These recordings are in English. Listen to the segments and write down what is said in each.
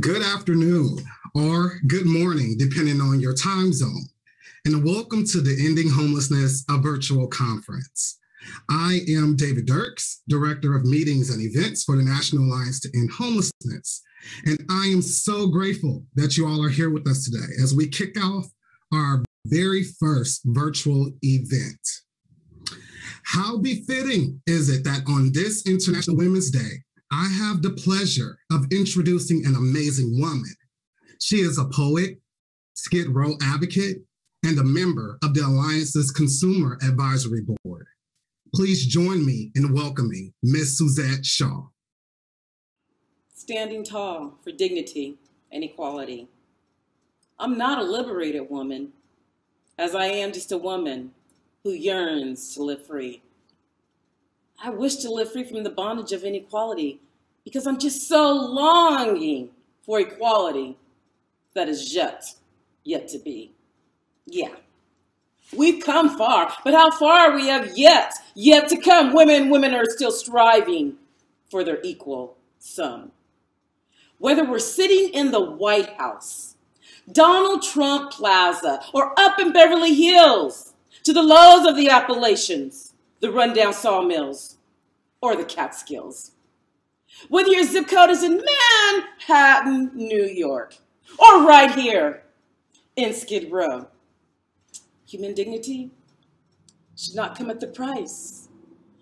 Good afternoon or good morning, depending on your time zone, and welcome to the Ending Homelessness, a virtual conference. I am David Dirks, Director of Meetings and Events for the National Alliance to End Homelessness. And I am so grateful that you all are here with us today as we kick off our very first virtual event. How befitting is it that on this International Women's Day, I have the pleasure of introducing an amazing woman. She is a poet, Skid Row advocate, and a member of the Alliance's Consumer Advisory Board. Please join me in welcoming Ms. Suzette Shaw. Standing tall for dignity and equality. I'm not a liberated woman, as I am just a woman who yearns to live free. I wish to live free from the bondage of inequality because I'm just so longing for equality that is yet, yet to be. Yeah. We've come far, but how far we have yet, yet to come. Women, women are still striving for their equal sum. Whether we're sitting in the White House, Donald Trump Plaza, or up in Beverly Hills, to the lows of the Appalachians, the rundown sawmills, or the Catskills. Whether your zip code is in Manhattan, New York, or right here in Skid Row, human dignity should not come at the price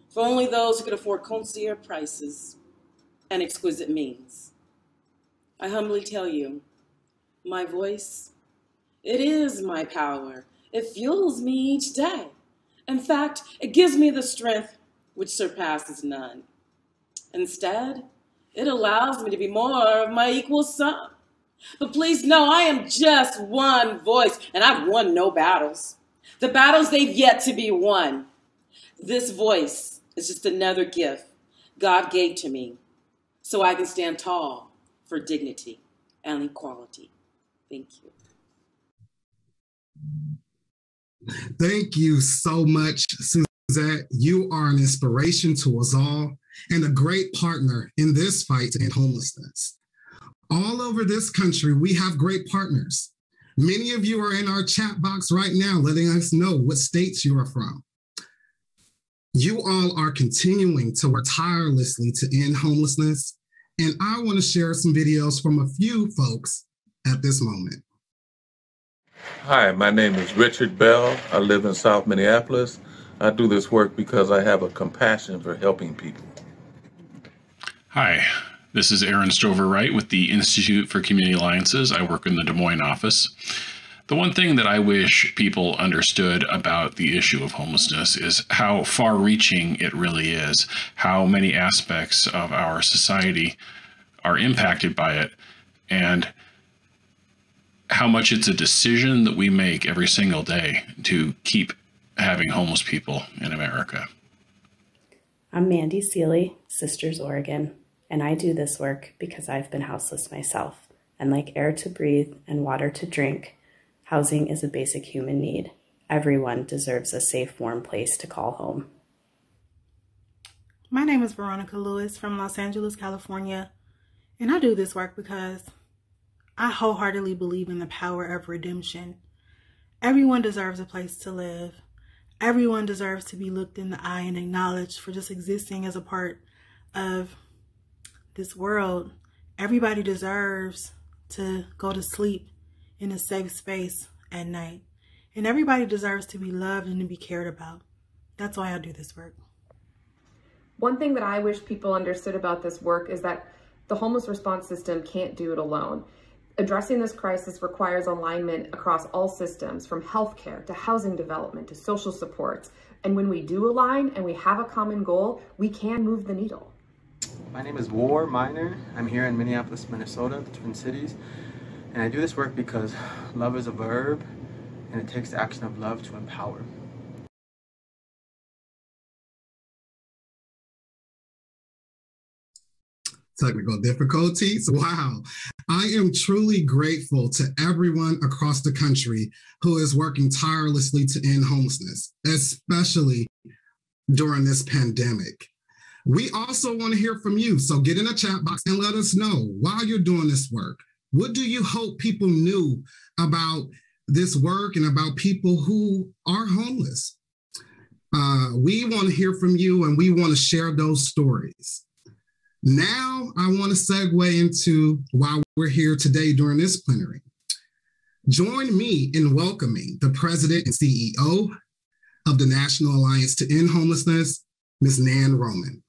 for only those who can afford concierge prices and exquisite means. I humbly tell you, my voice, it is my power. It fuels me each day. In fact, it gives me the strength which surpasses none. Instead, it allows me to be more of my equal sum. But please know I am just one voice, and I've won no battles. The battles they've yet to be won. This voice is just another gift God gave to me so I can stand tall for dignity and equality. Thank you. Thank you so much, Suzette. You are an inspiration to us all and a great partner in this fight end homelessness. All over this country, we have great partners. Many of you are in our chat box right now, letting us know what states you are from. You all are continuing to work tirelessly to end homelessness, and I want to share some videos from a few folks at this moment. Hi, my name is Richard Bell. I live in South Minneapolis. I do this work because I have a compassion for helping people. Hi, this is Aaron Stover Wright with the Institute for Community Alliances. I work in the Des Moines office. The one thing that I wish people understood about the issue of homelessness is how far reaching it really is, how many aspects of our society are impacted by it, and how much it's a decision that we make every single day to keep having homeless people in America. I'm Mandy Seely, Sisters Oregon and I do this work because I've been houseless myself. And like air to breathe and water to drink, housing is a basic human need. Everyone deserves a safe, warm place to call home. My name is Veronica Lewis from Los Angeles, California, and I do this work because I wholeheartedly believe in the power of redemption. Everyone deserves a place to live. Everyone deserves to be looked in the eye and acknowledged for just existing as a part of this world, everybody deserves to go to sleep in a safe space at night. And everybody deserves to be loved and to be cared about. That's why I do this work. One thing that I wish people understood about this work is that the homeless response system can't do it alone. Addressing this crisis requires alignment across all systems, from healthcare to housing development to social supports. And when we do align and we have a common goal, we can move the needle. My name is War Miner. I'm here in Minneapolis, Minnesota, the Twin Cities. And I do this work because love is a verb and it takes the action of love to empower. Technical difficulties. Wow. I am truly grateful to everyone across the country who is working tirelessly to end homelessness, especially during this pandemic. We also want to hear from you. So get in the chat box and let us know while you're doing this work. What do you hope people knew about this work and about people who are homeless? Uh, we want to hear from you and we want to share those stories. Now, I want to segue into why we're here today during this plenary. Join me in welcoming the president and CEO of the National Alliance to End Homelessness, Ms. Nan Roman.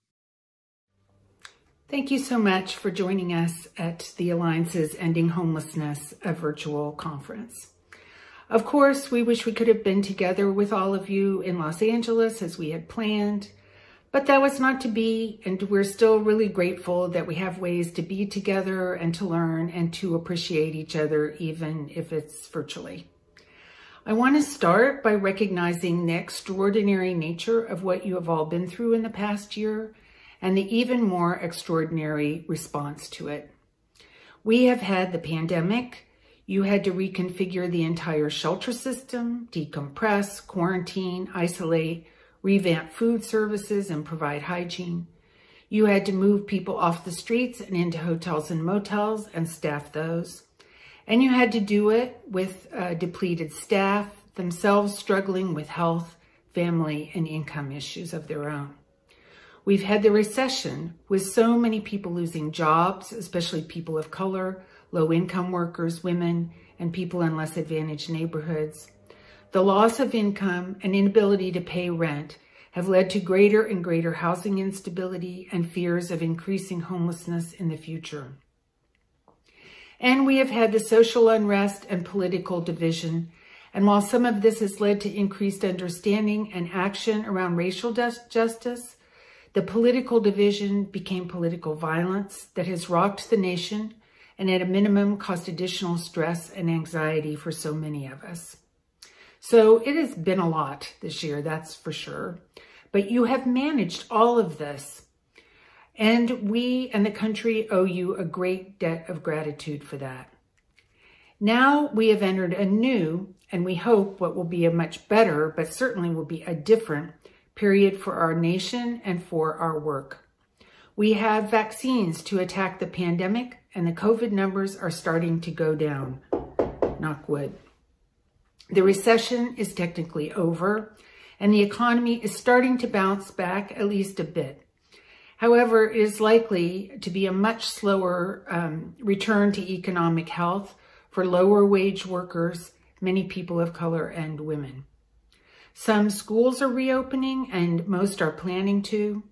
Thank you so much for joining us at the Alliance's Ending Homelessness, a virtual conference. Of course, we wish we could have been together with all of you in Los Angeles as we had planned, but that was not to be, and we're still really grateful that we have ways to be together and to learn and to appreciate each other, even if it's virtually. I want to start by recognizing the extraordinary nature of what you have all been through in the past year and the even more extraordinary response to it. We have had the pandemic. You had to reconfigure the entire shelter system, decompress, quarantine, isolate, revamp food services, and provide hygiene. You had to move people off the streets and into hotels and motels and staff those. And you had to do it with uh, depleted staff, themselves struggling with health, family, and income issues of their own. We've had the recession with so many people losing jobs, especially people of color, low-income workers, women, and people in less advantaged neighborhoods. The loss of income and inability to pay rent have led to greater and greater housing instability and fears of increasing homelessness in the future. And we have had the social unrest and political division. And while some of this has led to increased understanding and action around racial justice, the political division became political violence that has rocked the nation and at a minimum caused additional stress and anxiety for so many of us. So it has been a lot this year, that's for sure. But you have managed all of this. And we and the country owe you a great debt of gratitude for that. Now we have entered a new, and we hope what will be a much better, but certainly will be a different period for our nation and for our work. We have vaccines to attack the pandemic and the COVID numbers are starting to go down. Knock wood. The recession is technically over and the economy is starting to bounce back at least a bit. However, it is likely to be a much slower um, return to economic health for lower wage workers, many people of color and women. Some schools are reopening and most are planning to.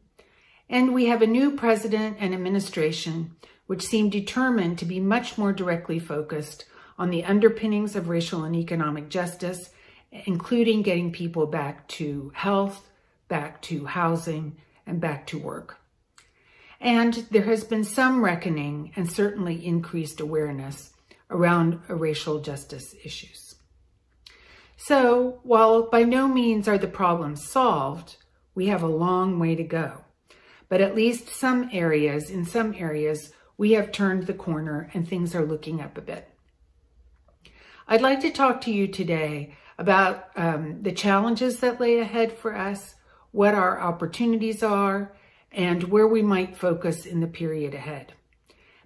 And we have a new president and administration which seem determined to be much more directly focused on the underpinnings of racial and economic justice, including getting people back to health, back to housing, and back to work. And there has been some reckoning and certainly increased awareness around racial justice issues. So while by no means are the problems solved, we have a long way to go. But at least some areas, in some areas, we have turned the corner and things are looking up a bit. I'd like to talk to you today about um, the challenges that lay ahead for us, what our opportunities are, and where we might focus in the period ahead.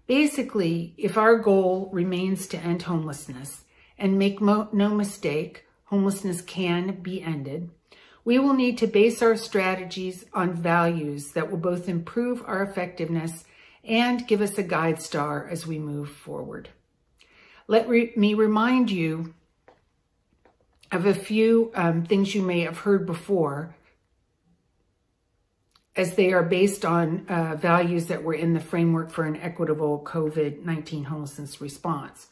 Basically, if our goal remains to end homelessness, and make no mistake, homelessness can be ended, we will need to base our strategies on values that will both improve our effectiveness and give us a guide star as we move forward. Let re me remind you of a few um, things you may have heard before as they are based on uh, values that were in the framework for an equitable COVID-19 homelessness response.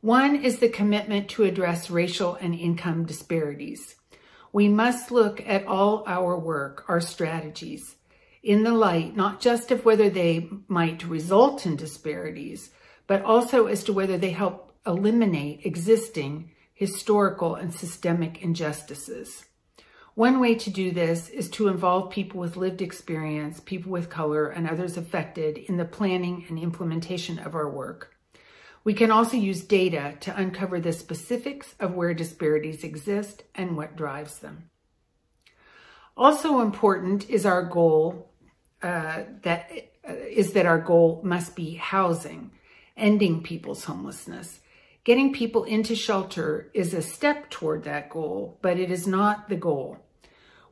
One is the commitment to address racial and income disparities. We must look at all our work, our strategies, in the light not just of whether they might result in disparities, but also as to whether they help eliminate existing historical and systemic injustices. One way to do this is to involve people with lived experience, people with color, and others affected in the planning and implementation of our work. We can also use data to uncover the specifics of where disparities exist and what drives them. Also important is our goal uh, that uh, is that our goal must be housing, ending people's homelessness. Getting people into shelter is a step toward that goal, but it is not the goal.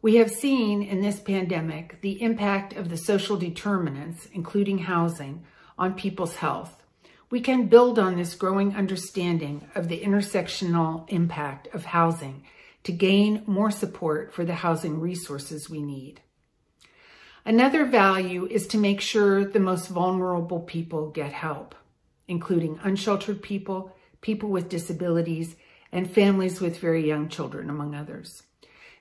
We have seen in this pandemic the impact of the social determinants, including housing, on people's health. We can build on this growing understanding of the intersectional impact of housing to gain more support for the housing resources we need. Another value is to make sure the most vulnerable people get help, including unsheltered people, people with disabilities, and families with very young children, among others.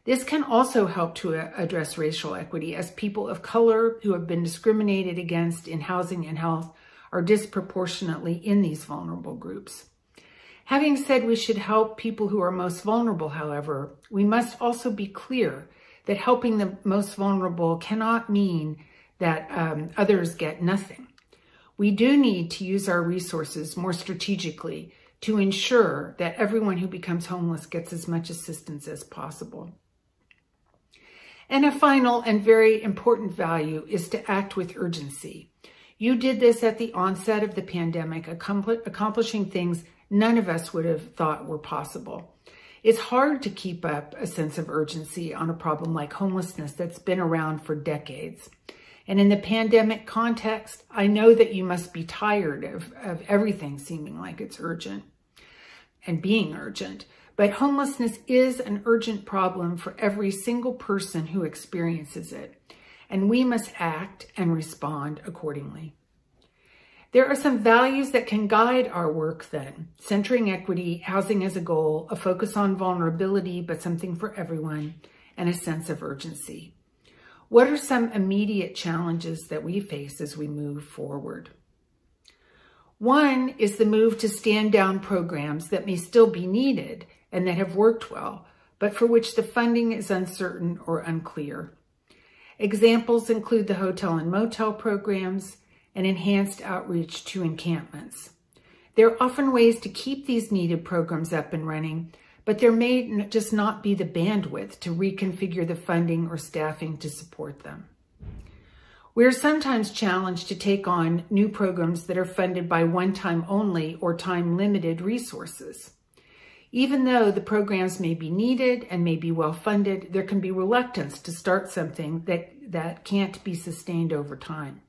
This can also help to address racial equity as people of color who have been discriminated against in housing and health are disproportionately in these vulnerable groups. Having said we should help people who are most vulnerable, however, we must also be clear that helping the most vulnerable cannot mean that um, others get nothing. We do need to use our resources more strategically to ensure that everyone who becomes homeless gets as much assistance as possible. And a final and very important value is to act with urgency. You did this at the onset of the pandemic, accomplishing things none of us would have thought were possible. It's hard to keep up a sense of urgency on a problem like homelessness that's been around for decades. And in the pandemic context, I know that you must be tired of, of everything seeming like it's urgent and being urgent. But homelessness is an urgent problem for every single person who experiences it. And we must act and respond accordingly. There are some values that can guide our work then. Centering equity, housing as a goal, a focus on vulnerability, but something for everyone, and a sense of urgency. What are some immediate challenges that we face as we move forward? One is the move to stand down programs that may still be needed and that have worked well, but for which the funding is uncertain or unclear. Examples include the hotel and motel programs, and enhanced outreach to encampments. There are often ways to keep these needed programs up and running, but there may just not be the bandwidth to reconfigure the funding or staffing to support them. We're sometimes challenged to take on new programs that are funded by one-time only or time-limited resources. Even though the programs may be needed and may be well-funded, there can be reluctance to start something that, that can't be sustained over time.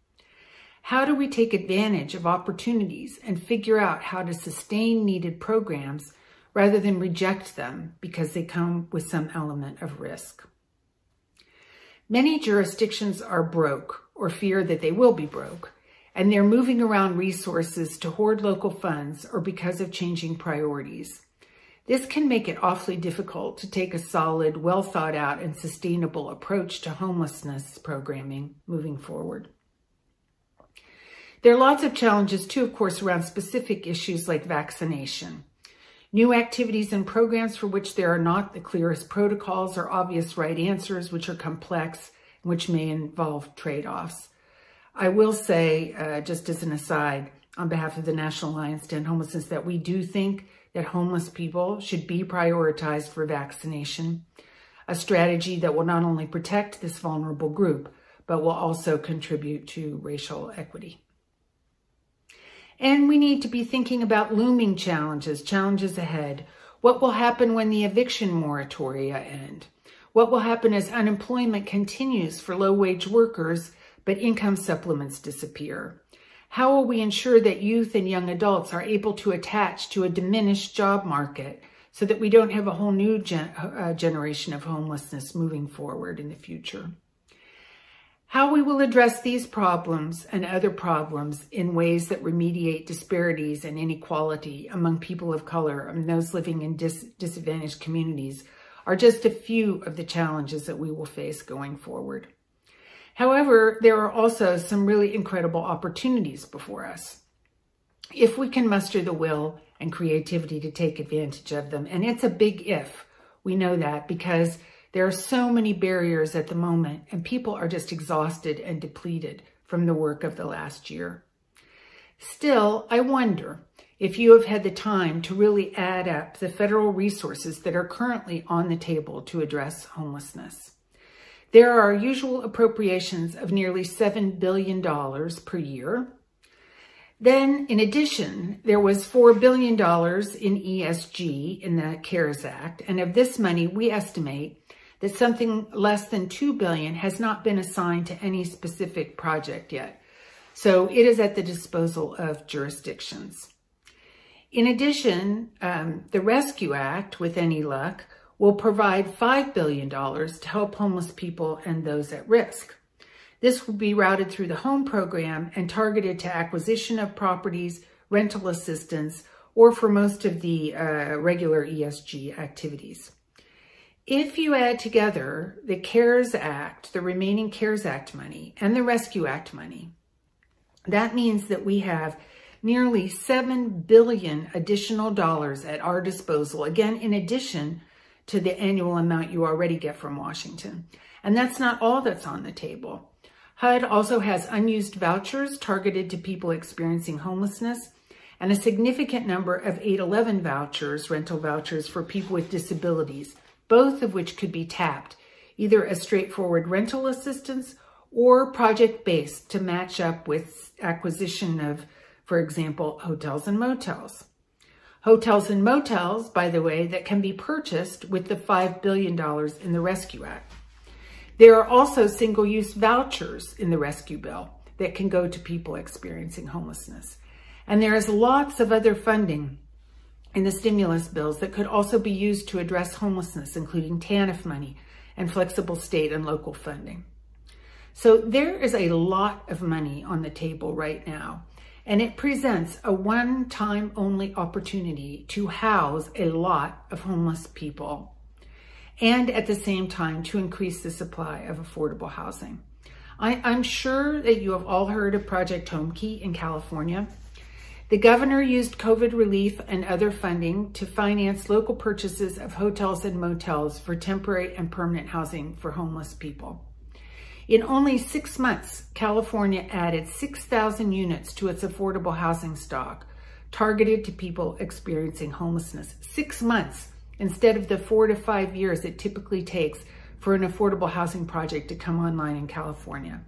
How do we take advantage of opportunities and figure out how to sustain needed programs rather than reject them because they come with some element of risk? Many jurisdictions are broke or fear that they will be broke, and they're moving around resources to hoard local funds or because of changing priorities. This can make it awfully difficult to take a solid, well thought out and sustainable approach to homelessness programming moving forward. There are lots of challenges too, of course, around specific issues like vaccination. New activities and programs for which there are not the clearest protocols or obvious right answers, which are complex, which may involve trade-offs. I will say, uh, just as an aside, on behalf of the National Alliance to End Homelessness, that we do think that homeless people should be prioritized for vaccination, a strategy that will not only protect this vulnerable group, but will also contribute to racial equity. And we need to be thinking about looming challenges, challenges ahead. What will happen when the eviction moratoria end? What will happen as unemployment continues for low-wage workers, but income supplements disappear? How will we ensure that youth and young adults are able to attach to a diminished job market so that we don't have a whole new gen uh, generation of homelessness moving forward in the future? How we will address these problems and other problems in ways that remediate disparities and inequality among people of color and those living in dis disadvantaged communities are just a few of the challenges that we will face going forward. However, there are also some really incredible opportunities before us. If we can muster the will and creativity to take advantage of them, and it's a big if, we know that because there are so many barriers at the moment, and people are just exhausted and depleted from the work of the last year. Still, I wonder if you have had the time to really add up the federal resources that are currently on the table to address homelessness. There are usual appropriations of nearly $7 billion per year. Then, in addition, there was $4 billion in ESG in the CARES Act. And of this money, we estimate that something less than 2 billion has not been assigned to any specific project yet. So it is at the disposal of jurisdictions. In addition, um, the Rescue Act, with any luck, will provide $5 billion to help homeless people and those at risk. This will be routed through the HOME program and targeted to acquisition of properties, rental assistance, or for most of the uh, regular ESG activities. If you add together the CARES Act, the remaining CARES Act money, and the Rescue Act money, that means that we have nearly 7 billion additional dollars at our disposal, again, in addition to the annual amount you already get from Washington. And that's not all that's on the table. HUD also has unused vouchers targeted to people experiencing homelessness and a significant number of 811 vouchers, rental vouchers for people with disabilities, both of which could be tapped, either as straightforward rental assistance or project-based to match up with acquisition of, for example, hotels and motels. Hotels and motels, by the way, that can be purchased with the $5 billion in the Rescue Act. There are also single-use vouchers in the Rescue Bill that can go to people experiencing homelessness. And there is lots of other funding in the stimulus bills that could also be used to address homelessness, including TANF money and flexible state and local funding. So there is a lot of money on the table right now, and it presents a one-time only opportunity to house a lot of homeless people and at the same time to increase the supply of affordable housing. I, am sure that you have all heard of Project Homekey in California. The governor used COVID relief and other funding to finance local purchases of hotels and motels for temporary and permanent housing for homeless people. In only six months, California added 6,000 units to its affordable housing stock, targeted to people experiencing homelessness. Six months instead of the four to five years it typically takes for an affordable housing project to come online in California.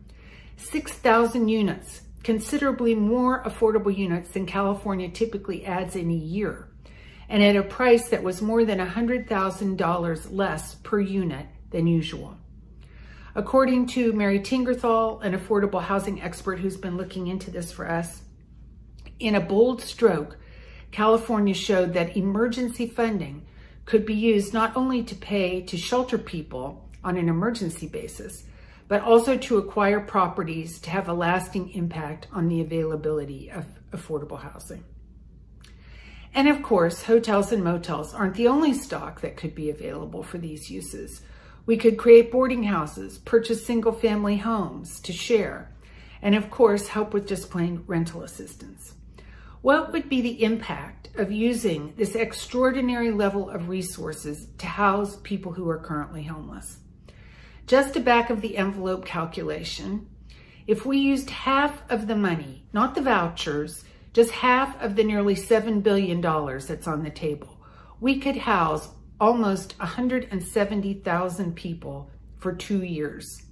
6,000 units, considerably more affordable units than California typically adds in a year, and at a price that was more than $100,000 less per unit than usual. According to Mary Tingerthal, an affordable housing expert who's been looking into this for us, in a bold stroke, California showed that emergency funding could be used not only to pay to shelter people on an emergency basis, but also to acquire properties to have a lasting impact on the availability of affordable housing. And of course, hotels and motels aren't the only stock that could be available for these uses. We could create boarding houses, purchase single family homes to share, and of course, help with plain rental assistance. What would be the impact of using this extraordinary level of resources to house people who are currently homeless? Just a back of the envelope calculation, if we used half of the money, not the vouchers, just half of the nearly $7 billion that's on the table, we could house almost 170,000 people for two years,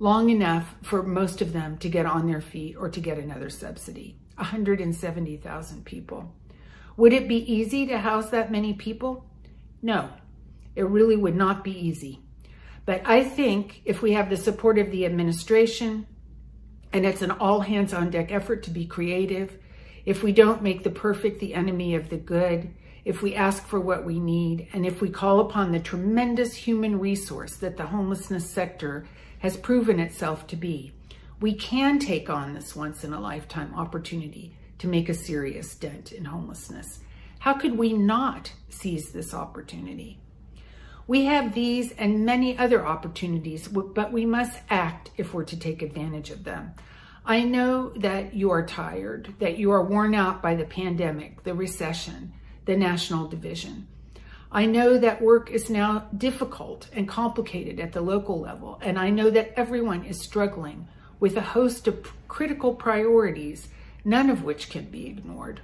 long enough for most of them to get on their feet or to get another subsidy. 170,000 people. Would it be easy to house that many people? No, it really would not be easy. But I think if we have the support of the administration, and it's an all hands on deck effort to be creative, if we don't make the perfect the enemy of the good, if we ask for what we need, and if we call upon the tremendous human resource that the homelessness sector has proven itself to be, we can take on this once in a lifetime opportunity to make a serious dent in homelessness. How could we not seize this opportunity? We have these and many other opportunities, but we must act if we're to take advantage of them. I know that you are tired, that you are worn out by the pandemic, the recession, the national division. I know that work is now difficult and complicated at the local level, and I know that everyone is struggling with a host of critical priorities, none of which can be ignored.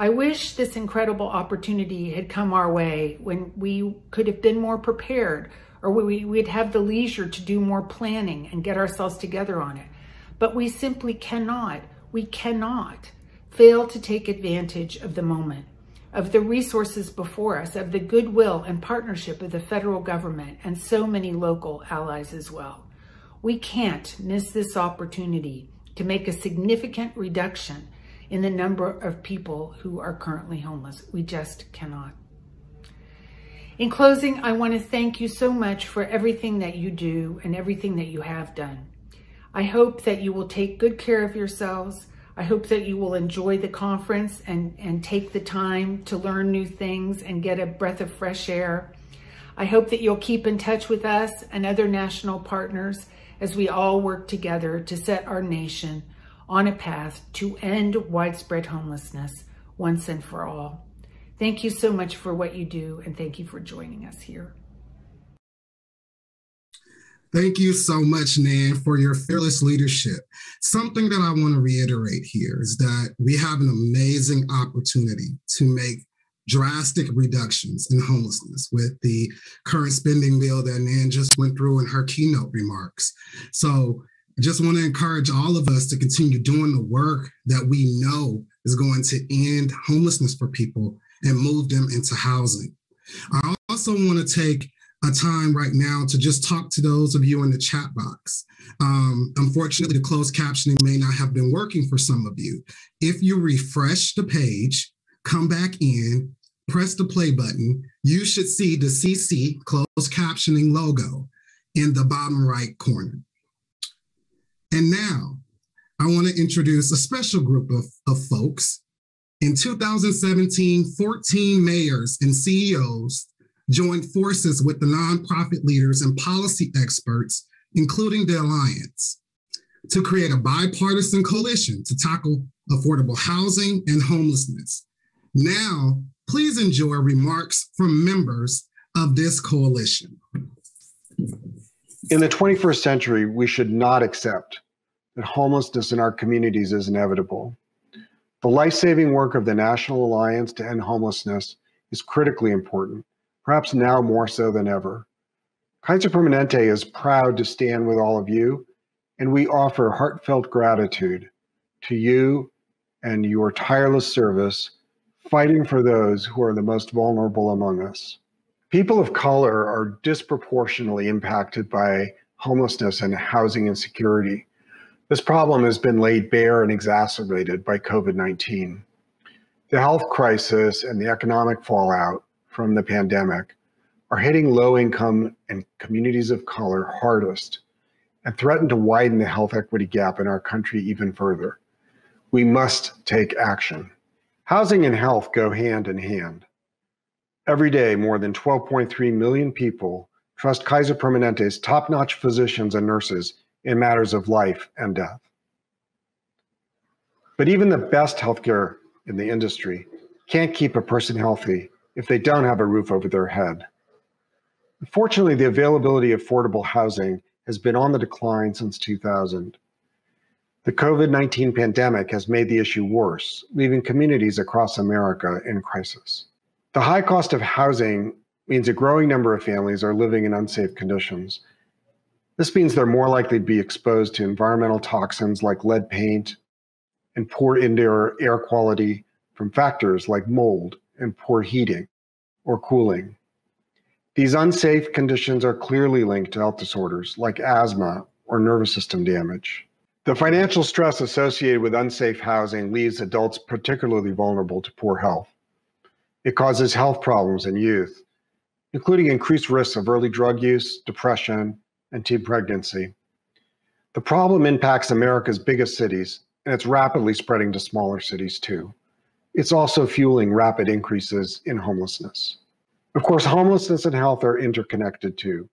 I wish this incredible opportunity had come our way when we could have been more prepared or we, we'd have the leisure to do more planning and get ourselves together on it. But we simply cannot, we cannot fail to take advantage of the moment, of the resources before us, of the goodwill and partnership of the federal government and so many local allies as well. We can't miss this opportunity to make a significant reduction in the number of people who are currently homeless. We just cannot. In closing, I want to thank you so much for everything that you do and everything that you have done. I hope that you will take good care of yourselves. I hope that you will enjoy the conference and, and take the time to learn new things and get a breath of fresh air. I hope that you'll keep in touch with us and other national partners as we all work together to set our nation on a path to end widespread homelessness once and for all. Thank you so much for what you do, and thank you for joining us here. Thank you so much, Nan, for your fearless leadership. Something that I want to reiterate here is that we have an amazing opportunity to make drastic reductions in homelessness with the current spending bill that Nan just went through in her keynote remarks. So I just want to encourage all of us to continue doing the work that we know is going to end homelessness for people and move them into housing. I also want to take a time right now to just talk to those of you in the chat box. Um, unfortunately, the closed captioning may not have been working for some of you. If you refresh the page, come back in, press the play button, you should see the CC closed captioning logo in the bottom right corner. And now I want to introduce a special group of, of folks. In 2017, 14 mayors and CEOs joined forces with the nonprofit leaders and policy experts, including the Alliance, to create a bipartisan coalition to tackle affordable housing and homelessness. Now, please enjoy remarks from members of this coalition. In the 21st century, we should not accept that homelessness in our communities is inevitable. The life saving work of the National Alliance to End Homelessness is critically important, perhaps now more so than ever. Kaiser Permanente is proud to stand with all of you, and we offer heartfelt gratitude to you and your tireless service fighting for those who are the most vulnerable among us. People of color are disproportionately impacted by homelessness and housing insecurity. This problem has been laid bare and exacerbated by COVID 19. The health crisis and the economic fallout from the pandemic are hitting low income and communities of color hardest and threaten to widen the health equity gap in our country even further. We must take action. Housing and health go hand in hand. Every day, more than 12.3 million people trust Kaiser Permanente's top notch physicians and nurses in matters of life and death. But even the best healthcare in the industry can't keep a person healthy if they don't have a roof over their head. Unfortunately, the availability of affordable housing has been on the decline since 2000. The COVID 19 pandemic has made the issue worse, leaving communities across America in crisis. The high cost of housing means a growing number of families are living in unsafe conditions. This means they're more likely to be exposed to environmental toxins like lead paint and poor indoor air quality from factors like mold and poor heating or cooling. These unsafe conditions are clearly linked to health disorders like asthma or nervous system damage. The financial stress associated with unsafe housing leaves adults particularly vulnerable to poor health. It causes health problems in youth, including increased risks of early drug use, depression, and teen pregnancy. The problem impacts America's biggest cities, and it's rapidly spreading to smaller cities too. It's also fueling rapid increases in homelessness. Of course, homelessness and health are interconnected too.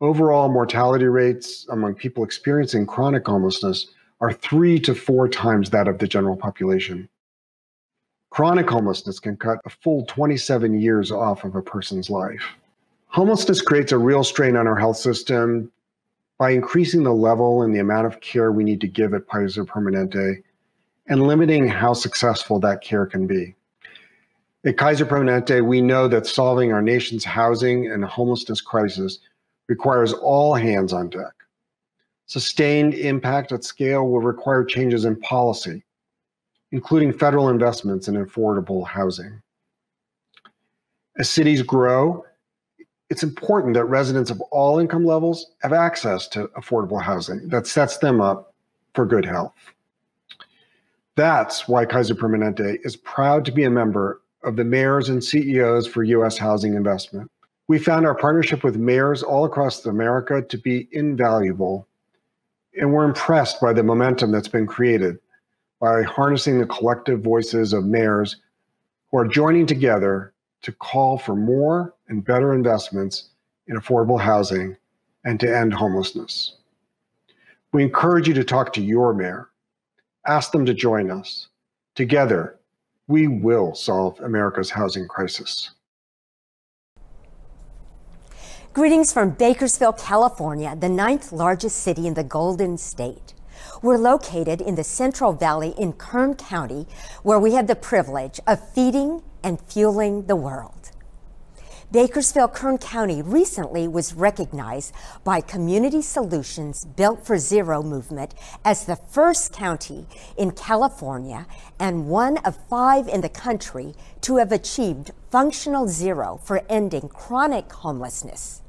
Overall mortality rates among people experiencing chronic homelessness are three to four times that of the general population. Chronic homelessness can cut a full 27 years off of a person's life. Homelessness creates a real strain on our health system by increasing the level and the amount of care we need to give at Kaiser Permanente and limiting how successful that care can be. At Kaiser Permanente, we know that solving our nation's housing and homelessness crisis requires all hands on deck. Sustained impact at scale will require changes in policy, including federal investments in affordable housing. As cities grow, it's important that residents of all income levels have access to affordable housing that sets them up for good health. That's why Kaiser Permanente is proud to be a member of the mayors and CEOs for U.S. housing investment. We found our partnership with mayors all across America to be invaluable, and we're impressed by the momentum that's been created by harnessing the collective voices of mayors who are joining together to call for more and better investments in affordable housing and to end homelessness. We encourage you to talk to your mayor. Ask them to join us. Together, we will solve America's housing crisis. Greetings from Bakersfield, California, the ninth largest city in the Golden State. We're located in the Central Valley in Kern County, where we have the privilege of feeding and fueling the world. Bakersfield Kern County recently was recognized by Community Solutions Built for Zero movement as the first county in California and one of five in the country to have achieved functional zero for ending chronic homelessness.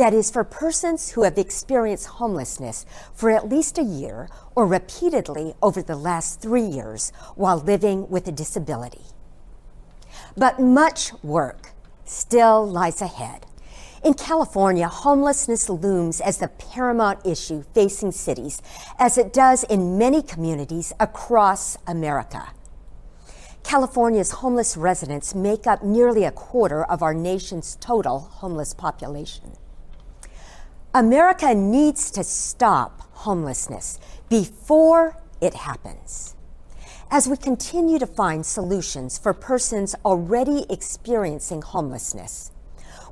That is, for persons who have experienced homelessness for at least a year or repeatedly over the last three years while living with a disability. But much work still lies ahead. In California, homelessness looms as the paramount issue facing cities, as it does in many communities across America. California's homeless residents make up nearly a quarter of our nation's total homeless population. America needs to stop homelessness before it happens. As we continue to find solutions for persons already experiencing homelessness,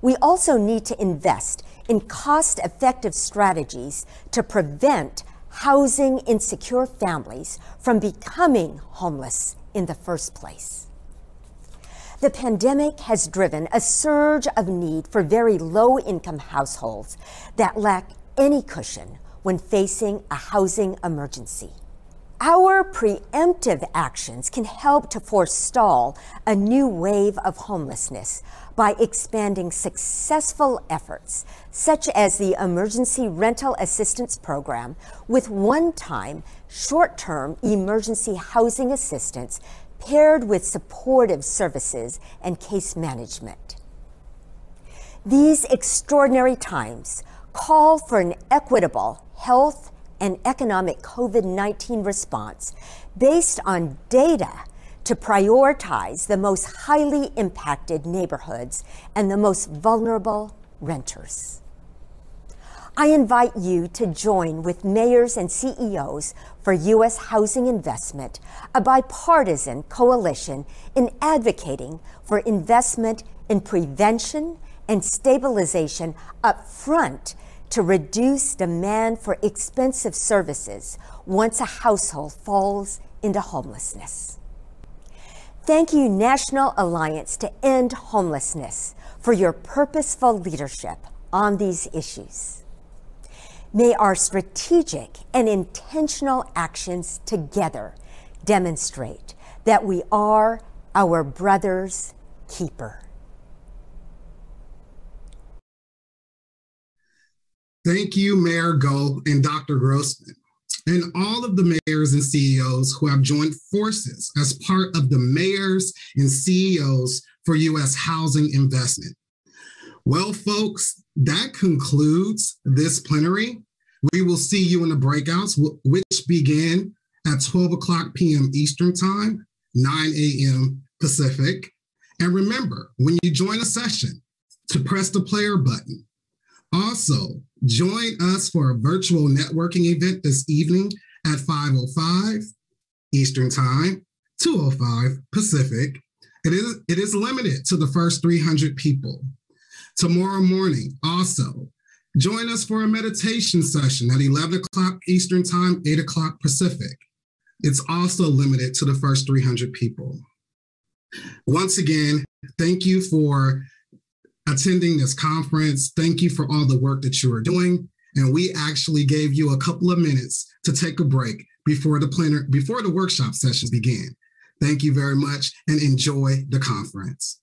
we also need to invest in cost effective strategies to prevent housing insecure families from becoming homeless in the first place. The pandemic has driven a surge of need for very low income households that lack any cushion when facing a housing emergency. Our preemptive actions can help to forestall a new wave of homelessness by expanding successful efforts such as the Emergency Rental Assistance Program with one time short term emergency housing assistance paired with supportive services and case management. These extraordinary times call for an equitable health and economic COVID 19 response based on data to prioritize the most highly impacted neighborhoods and the most vulnerable renters. I invite you to join with mayors and CEOs for U.S. housing investment, a bipartisan coalition in advocating for investment in prevention and stabilization up front to reduce demand for expensive services once a household falls into homelessness. Thank you, National Alliance to End Homelessness, for your purposeful leadership on these issues. May our strategic and intentional actions together demonstrate that we are our brother's keeper. Thank you, Mayor Goh and Dr. Grossman, and all of the mayors and CEOs who have joined forces as part of the mayors and CEOs for U.S. housing investment. Well, folks, that concludes this plenary. We will see you in the breakouts, which begin at 12 o'clock p.m. Eastern Time, 9 a.m. Pacific. And remember, when you join a session, to press the player button. Also, Join us for a virtual networking event this evening at 5:05 Eastern Time, 2:05 Pacific. It is it is limited to the first 300 people. Tomorrow morning, also join us for a meditation session at 11 o'clock Eastern Time, 8 o'clock Pacific. It's also limited to the first 300 people. Once again, thank you for attending this conference. Thank you for all the work that you are doing. And we actually gave you a couple of minutes to take a break before the planner, before the workshop sessions begin. Thank you very much and enjoy the conference.